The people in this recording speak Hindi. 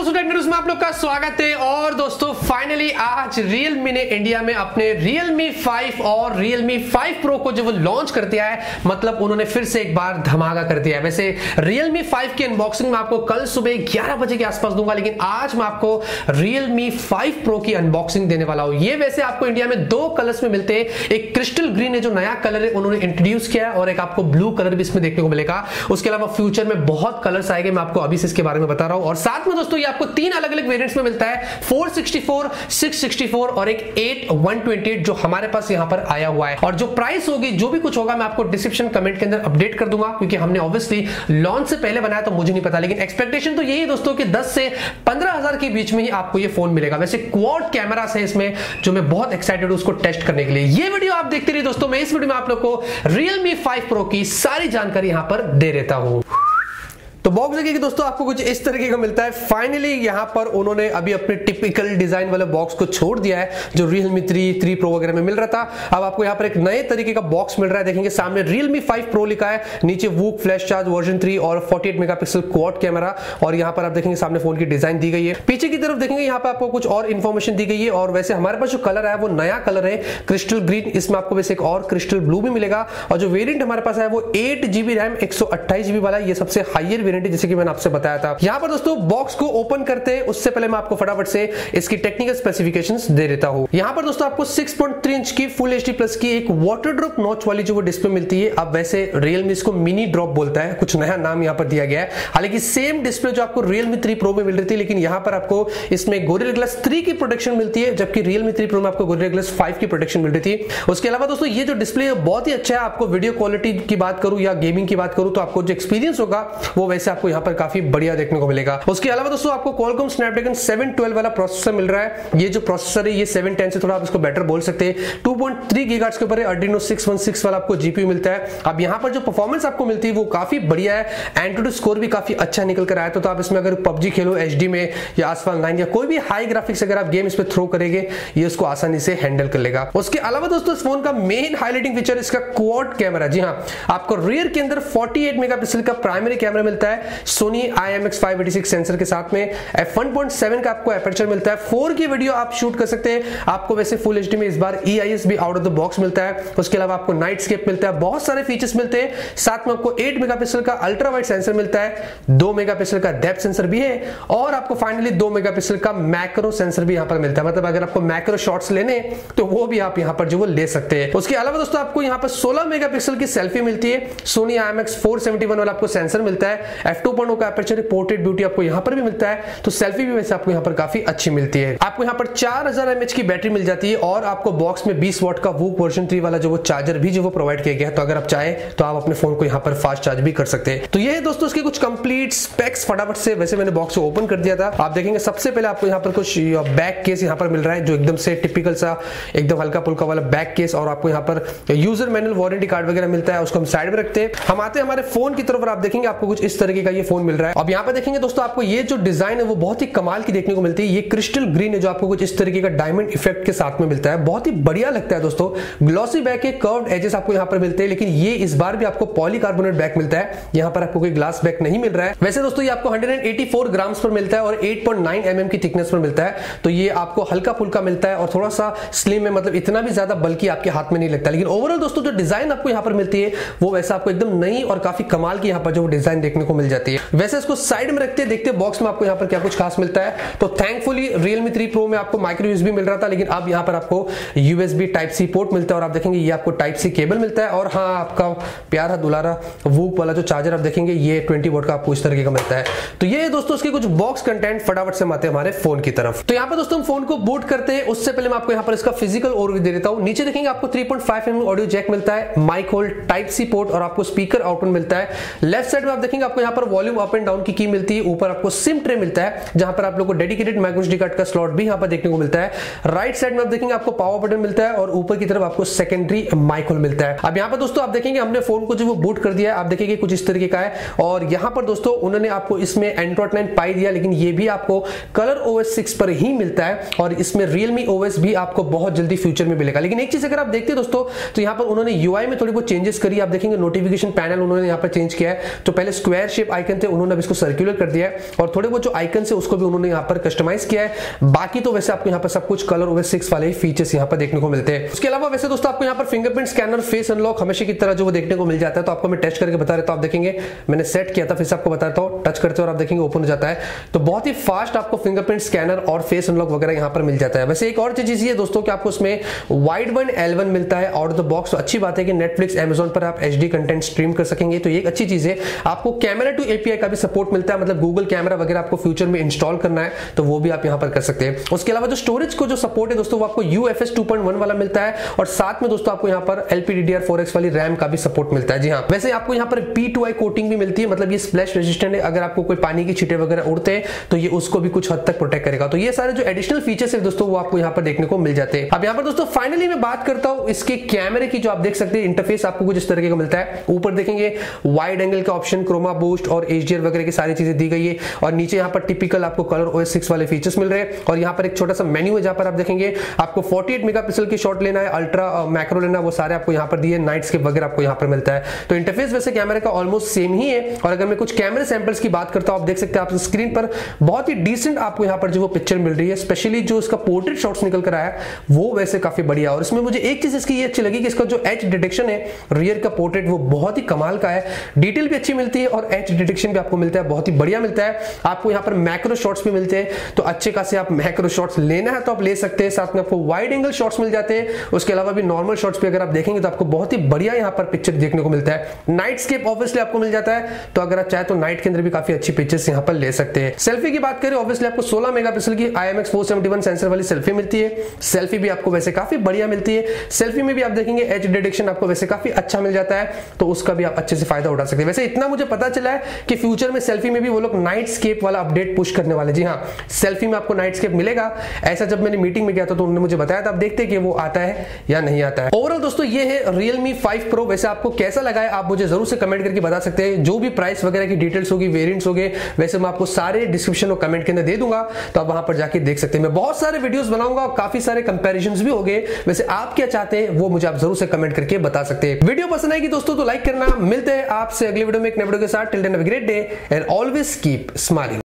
दोस्तों टेक न्यूज़ में आप लोग का स्वागत है। और दोस्तों फाइनली आज Realme ने इंडिया में अपने Realme 5 और Realme 5 Pro को जो वो लॉन्च कर दिया है मतलब उन्होंने फिर से एक बार धमाका कर दिया है। वैसे Realme 5 की अनबॉक्सिंग में आपको कल सुबह 11 बजे के आसपास दूँगा, लेकिन आज मैं आपको Realme 5 Pro की अनबॉक्सिंग देने वाला हूँ। ये वैसे आपको इंडिया में दो कलर्स में मिलते हैं। एक क्रिस्टल ग्रीन है, जो नया कलर है, उन्होंने इंट्रोड्यूस किया है, और एक आपको ब्लू कलर भी इसमें देखने को मिलेगा। उसके अलावा फ्यूचर में बहुत कलर्स आएँगे, मैं आपको अभी से इसके बारे में बता रहा हूँ। और साथ में दोस्तों आपको तीन अलग अलग वेरिएंट्स में मिलता है 464, 664 और एक 8 128 जो हमारे पास यहाँ पर आया हुआ है। और जो प्राइस होगी जो भी कुछ होगा मैं आपको डिस्क्रिप्शन कमेंट के अंदर अपडेट कर दूँगा क्योंकि हमने ऑब्वियसली लॉन्च से पहले बनाया तो मुझे नहीं पता लेकिन एक्सपेक्टेशन तो यही है दोस्तों कि 10 से 15000 के बीच में ही आपको ये फ़ोन मिलेगा। वैसे क्वाड कैमरा है इसमें जो मैं बहुत एक्साइटेड हूँ उसको टेस्ट करने के लिए। ये वीडियो आप देखते रहिए दोस्तों मैं इस वीडियो में आप लोग को Realme 5 Pro की सारी जानकारी यहाँ पर दे देता हूँ। तो बॉक्स देखिए दोस्तों, आपको कुछ इस तरीके का मिलता है। फाइनली यहाँ पर उन्होंने अभी अपने टिपिकल डिज़ाइन वाले बॉक्स को छोड़ दिया है, जो रियलमी थ्री थ्री प्रो वगैरह में मिल रहा था। अब आपको यहाँ पर एक नए तरीके का बॉक्स मिल रहा है। देखेंगे, सामने रियलमी फाइव प्रो लिखा है, नीचे VOOC flash charge version three और 48 मेगापिक्सल क्वाड कैमरा और यहाँ पर आप देखेंगे, सामने फ़ोन की डिज़ाइन दी गई है। पीछे की तरफ़ देखेंगे, यहाँ पर आपको कुछ और इन्फॉर्मेशन दी गई है। और वैसे हमारे पास जो कलर है वो नया कलर है क्रिस्टल ग्रीन इसमें आपको वैसे एक और क्रिस्टल ब्लू भी मिलेगा। और जो वेरियंट हमारे पास है वो एट जीबी रैम एक जीबी वाला ये सबसे हाइयर वेरियंट है जैसे कि मैंने आपसे बताया था। यहाँ पर दोस्तों बॉक्स को ओपन करते हैं उससे पहले मैं आपको फटाफट से इसकी टेक्निकल स्पेसिफिकेशंस दे देता हूँ। यहाँ पर दोस्तों, आपको 6.3 इंच की फुल एचडी प्लस की एक वाटर ड्रॉप नॉच वाली जो डिस्प्ले मिलती है, अब वैसे रियलमी इसको मिनी ड्रॉप बोलता है। कुछ नया नाम यहाँ पर दिया गया है। हालाँकि सेम डिस्प्ले जो आपको रियलमी थ्री प्रो में मिल रही थी, लेकिन यहाँ पर आपको इसमें गोरिल्ला ग्लास थ्री की प्रोटेक्शन मिलती है, जबकि रियलमी थ्री प्रो में आपको गोरिल्ला ग्लास फाइव की प्रोटेक्शन मिल रही थी। उसके अलावा दोस्तों, ये जो डिस्प्ले है, बहुत ही अच्छा है। आपको वीडियो क्वालिटी की बात करूँ या गेमिंग की बात करूँ तो आपको जो एक्सपीरियंस होगा, वो वैसे आपको यहाँ पर काफ़ी बढ़िया देखने को मिलेगा। उसके अलावा दोस्तों आपको Qualcomm Snapdragon 712 वाला प्रोसेसर मिल रहा है। ये जो प्रोसेसर है ये 710 से थोड़ा आप इसको बेटर बोल सकते हैं। 2.3 गीगाहर्ट्ज के ऊपर Adreno 616 वाला आपको जीपीयू मिलता है। अब यहाँ पर जो परफॉर्मेंस आपको मिलती है वो काफ़ी बढ़िया है। एंड्रॉइड स्कोर भी काफ़ी अच्छा निकल कर आया। तो, तो आप इसमें अगर पबजी खेलो एच में या आसफाल नाइन या कोई भी हाई ग्राफिक्स अगर आप गेम इस पर थ्रो करेंगे ये उसको आसानी से हैंडल कर लेगा। उसके अलावा दोस्तों इस फ़ोन का मेन हाईलाइटिंग फीचर इसका क्वाड कैमरा जी हाँ आपको रियर के अंदर 48 मेगापिक्सल का प्राइमरी कैमरा मिलता है। Sony I M X five eighty six sensor के साथ में। एफ़ वन पॉइंट सेवन का आपको एपर्चर मिलता है। फोर की वीडियो आप शूट कर सकते हैं। आपको वैसे फुल एच में इस बार ई आई एस भी आउट ऑफ़ द बॉक्स मिलता है। उसके अलावा आपको नाइट स्केप मिलता है। बहुत सारे फीचर्स मिलते हैं। साथ में आपको एट मेगापिक्सल का अल्ट्रा वाइड सेंसर मिलता है। दो मेगापिक्सल का डेप्थ सेंसर भी है। और आपको फाइनली दो मेगापिक्सल का मैक्रो सेंसर भी यहाँ पर मिलता है। मतलब अगर आपको मैक्रो शॉट्स लेने तो वो भी आप यहाँ पर जो वो ले सकते हैं। उसके अलावा दोस्तों, आपको यहाँ पर 16 मेगापिक्सल की सेल्फी मिलती है। Sony I M X four वाला आपको सेंसर मिलता है। एफ़ टू का अपर्चर पोर्ट्रेट ब्यूटी आपको यहाँ पर भी मिलता है तो सेल्फी भी वैसे आपको यहाँ पर काफ़ी अच्छी मिलती है। आपको यहाँ पर चार हज़ार की बैटरी मिल जाती है और आपको बॉक्स में बीस वॉट का वूक वर्जन थ्री वाला जो वो चार्जर भी जो वो प्रोवाइड किया गया है तो अगर आप चाहे तो आप अपने फ़ोन को यहाँ पर फास्ट चार्ज भी कर सकते हैं। तो ये है दोस्तों उसके कुछ कंप्लीट स्पेक्स फटाफट से। वैसे मैंने बॉक्स को ओपन कर दिया था। आप देखेंगे सबसे पहले आपको यहाँ पर कुछ बैक केस यहाँ पर मिल रहा है, जो एकदम से टिपिकल सा, एकदम हल्का पुल्का वाला बैक केस और आपको यहाँ पर यूज़र मैनुअल वारंटी कार्ड वगैरह मिलता है, उसको हम साइड में रखते हैं। हम आते हैं हमारे फ़ोन की तरफ़ आप देखेंगे आपको कुछ इस तरीके का ये फ़ोन मिल रहा है। अब यहाँ पर देखेंगे दोस्तों, आपको ये जो डिज़ाइन है, वो बहुत ही कमाल की देखने को मिलती है। ये क्रिस्टल ग्रीन है, जो आपको कुछ इस तरीके का डायमंड इफ़ेक्ट के साथ में मिलता है। बहुत ही बढ़िया लगता है दोस्तों। ग्लॉसी बैक के कर्व्ड एजेस आपको यहाँ पर मिलते हैं, लेकिन ये इस बार भी आपको पॉलीकार्बोनेट बैक मिलता है। यहाँ पर आपको कोई ग्लास बैक नहीं मिल रहा है। वैसे दोस्तों, ये आपको 184 ग्राम्स पर मिलता है और 8.9 एमएम mm की थिकनेस पर मिलता है। तो ये आपको हल्का फुल्का मिलता है और थोड़ा सा स्लिम है मतलब इतना भी ज़्यादा बल्कि आपके हाथ में नहीं लगता। लेकिन ओवरऑल दोस्तों, जो डिज़ाइन आपको यहाँ पर मिलती है, वो वैसे आपको एकदम नई और काफ़ी कमाल की यहाँ पर जो डिज़ाइन देखने को मिल जाती है। वैसे इसको साइड में रखते, देखते बॉक्स में आपको यहाँ पर क्या कुछ खास मिलता है। तो थैंकफुली Realme 3 Pro में आपको माइक्रो यूएसबी मिल रहा था, लेकिन अब यहाँ पर आपको यूएसबी टाइप सी पोर्ट मिलता है और आप देखेंगे ये आपको टाइप सी केबल मिलता है। और हाँ आपका प्यारा दुलारा वूप वाला जो चार्जर आप देखेंगे, ये ट्वेंटी वोट का आपको इस तरीके का मिलता है। तो ये दोस्तों उसके कुछ बॉक्स कंटेंट फटाफट से आते हमारे फ़ोन की तरफ़। तो यहाँ पर दोस्तों हम फ़ोन को बूट करते हैं। उससे पहले मैं आपको यहाँ पर इसका फ़िज़िकल ओवरव्यू दे देता हूँ। नीचे देखेंगे आपको 3.5 पॉइंट ऑडियो जैक मिलता है mic hole type C port और आपको स्पीकर आउटपुट मिलता है। लेफ़्ट साइड में आप देखेंगे आपको यहाँ पर वॉल्यूम अप एंड डाउन की की मिलती है। ऊपर आपको सिम ट्रे मिलता है, जहाँ पर आप लोग को डेडिकेटेड माइक्रोसडी कार्ड का स्लॉट भी यहाँ पर देखने को मिलता है। राइट साइड में आप देखेंगे आपको पावर बटन मिलता है और ऊपर की तरफ़ आपको सेकेंडरी माइक मिलता है। अब यहाँ पर दोस्तों आप देखेंगे हमने फ़ोन को जो वो बूट कर दिया है, आप देखेंगे कुछ इस तरीके का है। और यहाँ पर दोस्तों उन्होंने आपको इसमें एंड्रॉइड नाइन पाई दिया, लेकिन ये भी आपको कलर ओएस सिक्स पर ही मिलता है और इसमें रियलमी ओएस भी आपको बहुत जल्दी फ्यूचर में मिलेगा। लेकिन एक चीज़ अगर आप देखते हैं दोस्तों तो यहाँ पर उन्होंने यूआई में थोड़ी बहुत चेंजेस करी, आप देखेंगे नोटिफिकेशन पैनल उन्होंने यहाँ पर चेंज किया है। तो पहले स्क्वायर शेप आइकन थे, उन्होंने अब इसको सर्कुलर कर दिया है और थोड़े बहुत जो आइकन है उसको भी उन्होंने यहाँ पर कस्टमाइज किया है। बाकी तो वैसे आपको यहाँ पर सब कुछ कलर ओवर सिक्स वाले फीचर्स यहाँ पर देखने को मिलते हैं। उसके अलावा वैसे दोस्तों आपको यहाँ पर फिंगरप्रिंट स्कैनर फेस अनलॉक हमेशा की तरह जो वो देखने को मिल जाता है तो आपको मैं टेस्ट करके बता रहे तो आप देखेंगे, मैंने सेट किया था, फिर से आपको बताता हूँ। टच करते हो और आप देखेंगे ओपन हो जाता है। तो बहुत ही फास्ट आपको फिंगरप्रिंट स्कैनर और फेस अनलॉक वगैरह यहाँ पर मिल जाता है। वैसे एक और चीज़ ये दोस्तों कि आपको उसमें वाइड वन एल मिलता है आउट द बॉक्स अच्छी बात है कि नेटफ्लिक्स एमेजोन पर आप एच कंटेंट स्ट्रीम कर सकेंगे। तो ये एक अच्छी चीज़ है। आपको कैमरा टू एपीआई का भी सपोर्ट मिलता है मतलब गूगल कैमरा वगैरह आपको फ्यूचर में इंस्टॉल करना है तो वो भी आप यहाँ पर कर सकते हैं। उसके अलावा जो स्टोरेज को जो सपोर्ट है दोस्तों, वो आपको यू एफ़ वाला मिलता है, और साथ में दोस्तों आपको यहाँ पर एलपीडीडीआर फोर एक्स वाली रैम का भी सपोर्ट मिलता है। जी हाँ वैसे आपको यहाँ पर पी टू आई कोटिंग भी मिलती है मतलब ये स्प्लैश रेजिस्टेंट है, अगर आपको कोई पानी की छीटे वगैरह उड़ते हैं तो ये उसको भी कुछ हद तक प्रोटेक्ट करेगा। तो ये सारे जो एडिशनल फीचर्स है दोस्तों, वो आपको यहाँ पर देखने को मिल जाते हैं। अब यहाँ पर दोस्तों फाइनली मैं बात करता हूँ इसके कैमरे की, जो आप देख सकते हैं इंटरफेस आपको कुछ इस तरीके का मिलता है। ऊपर देखेंगे वाइड एंगल का ऑप्शन क्रोमा बूस्ट और एच वगैरह की सारी चीज़ें दी गई है। और नीचे यहाँ पर टिपिकल आपको कलर ओएस सिक्स वाले फीचर्स मिल रहे हैं। और यहाँ पर एक छोटा सा मेन्यू है जहाँ पर आप देखेंगे, आपको 48 मेगापिक्सल की शॉट लेना है अल्ट्रा मैक्रो लेना वो सारे आपको यहाँ पर दिए नाइट स्केप वगैरह आपको यहाँ पर मिलता है। तो इंटरफेस वैसे कैमरे का ऑलमोस्ट सेम ही है। और अगर मैं कुछ कैमरे सैंपल्स की बात करता हूँ, आप देख सकते हैं आप स्क्रीन पर बहुत ही डिसेंट आपको यहाँ पर जो पिक्चर मिल रही है। स्पेशली जो इसका पोर्ट्रेट शॉट्स निकल कर आया, वो वैसे काफ़ी बढ़िया और इसमें मुझे एक चीज़ इसकी ये अच्छी लगी कि इसका जो एच डिटेक्शन है रियर का पोर्ट्रेट वो बहुत ही कमाल का है। डिटेल भी अच्छी मिलती है और एच डिटेक्शन भी आपको मिलता है, बहुत ही बढ़िया मिलता है। आपको यहाँ पर मैक्रो शॉट्स भी मिलते हैं। तो अच्छे खासे आप मैक्रो शॉट्स लेना है तो आप ले सकते हैं। साथ में आपको वाइड एंगल शॉट्स मिल जाते हैं। उसके अलावा भी नॉर्मल शॉट्स भी अगर आप देखेंगे तो आपको बहुत ही बढ़िया यहाँ पर पिक्चर देखने को मिलता है। नाइट स्केप ऑब्वियसली आपको मिल जाता है। तो अगर आप चाहे तो नाइट के अंदर भी काफ़ी अच्छी पिक्चर्स यहाँ पर ले सकते हैं। सेल्फी की बात करें ऑब्वियसली आपको 16 मेगापिक्सल की IMX 471 सेंसर वाली सेल्फी मिलती है। सेल्फी भी आपको वैसे काफ़ी बढ़िया मिलती है। सेल्फी में भी आप देखेंगे एच डिटेक्शन आपको वैसे काफ़ी अच्छा मिल जाता है। तो उसका भी आप अच्छे से फ़ायदा उठा सकते हैं। वैसे इतना मुझे पता चला है कि फ्यूचर में सेल्फी में भी वो लोग नाइट स्केप वाला अपडेट पुश करने वाले जी हाँ सेल्फी में आपको नाइट स्केप मिलेगा। ऐसा जब मैंने मीटिंग में गया था तो उन्होंने मुझे बताया था, आप देखते कि वो आता है या नहीं आता है। ओवरऑल दोस्तों, ये है Realme 5 Pro वैसे आपको कैसा लगा है, आप मुझे ज़रूर से कमेंट करके बता सकते हैं। जो भी प्राइस वगैरह की डिटेल्स होगी वेरिएंट्स होंगे, वैसे मैं आपको सारे डिस्क्रिप्शन और कमेंट के अंदर दे दूँगा तो आप वहाँ पर जाके देख सकते हैं। मैं बहुत सारे वीडियोस बनाऊँगा काफ़ी सारे कंपेरिजन भी होंगे। वैसे आप क्या चाहते हैं, वो मुझे आप ज़रूर से कमेंट करके बता सकते हैं। वीडियो पसंद आएगी दोस्तों तो लाइक करना। मिलते हैं आपसे अगले वीडियो में एक नए वीडियो के साथ। content. Have a great day and always keep smiling.